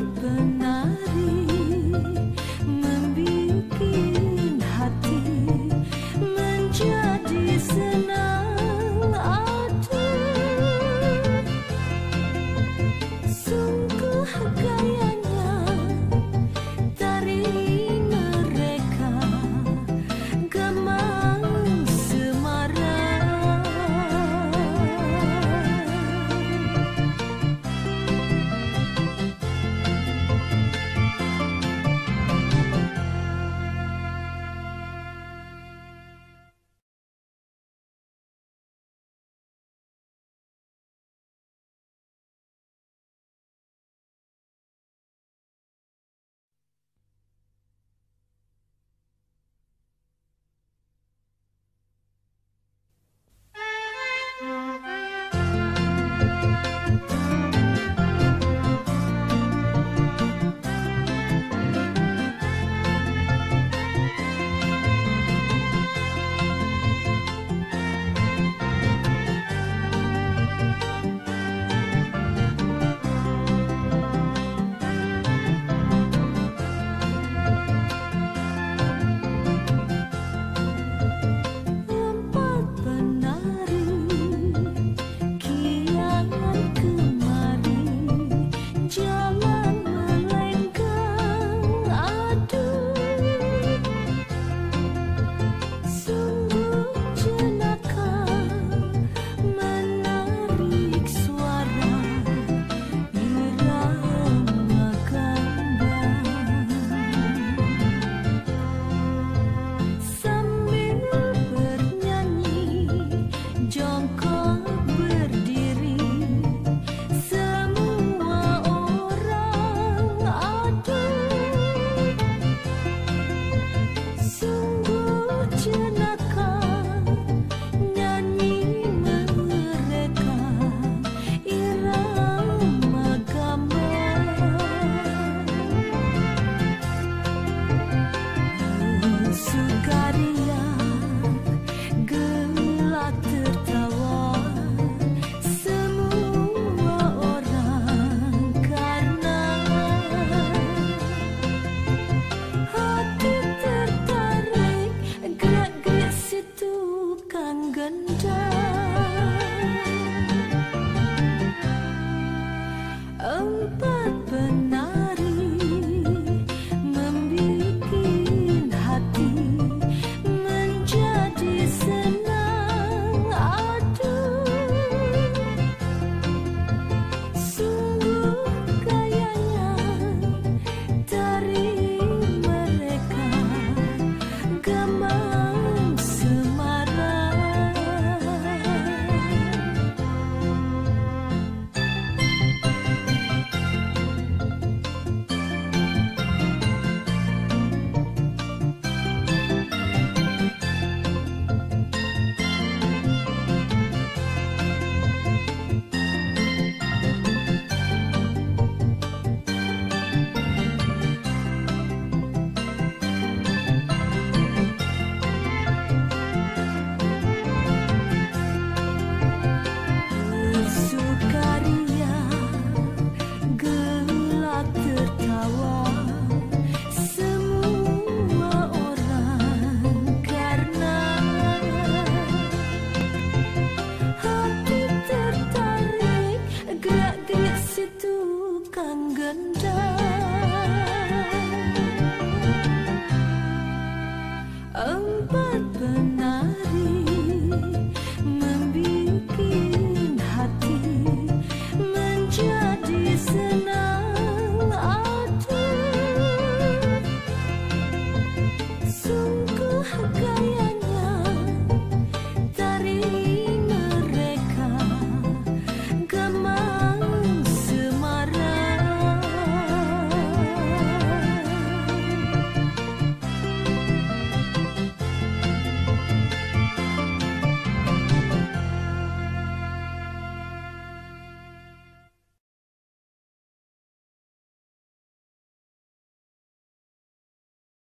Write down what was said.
happen